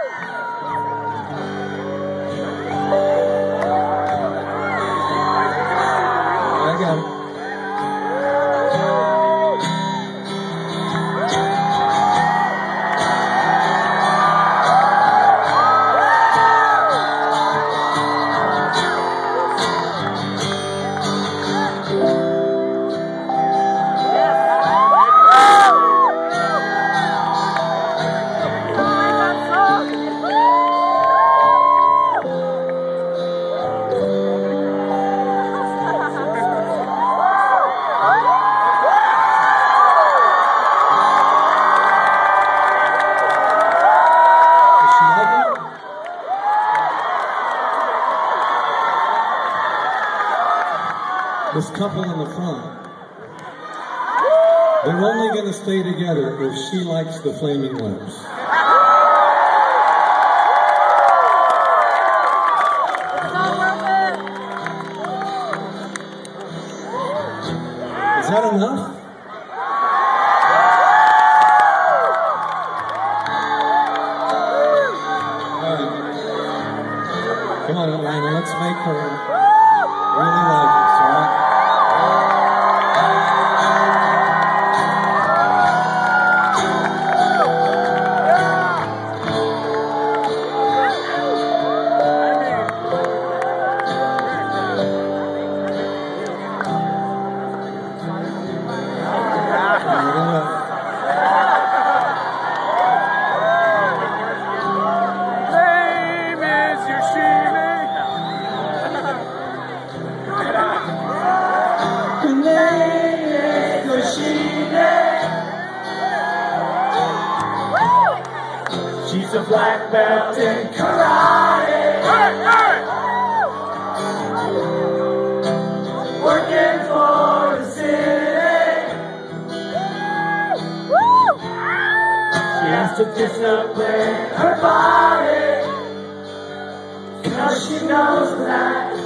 I This couple in the front. They're only going to stay together if she likes the flaming lips. Is that enough? Come on, Lionel, let's make her really like us, all right? She's a black belt in karate. Hey, hey! Working for the city. She has to discipline her body. Cause she knows that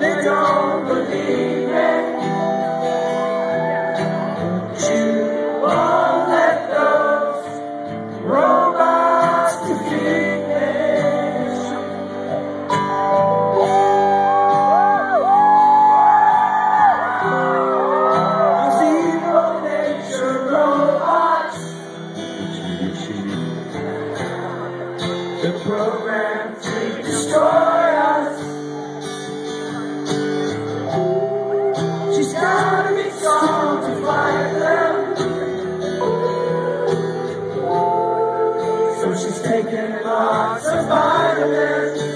they don't believe it. You won't let those robots defeat The program to destroy taken of vitamins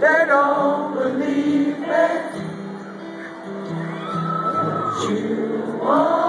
They don't believe it. but You won't.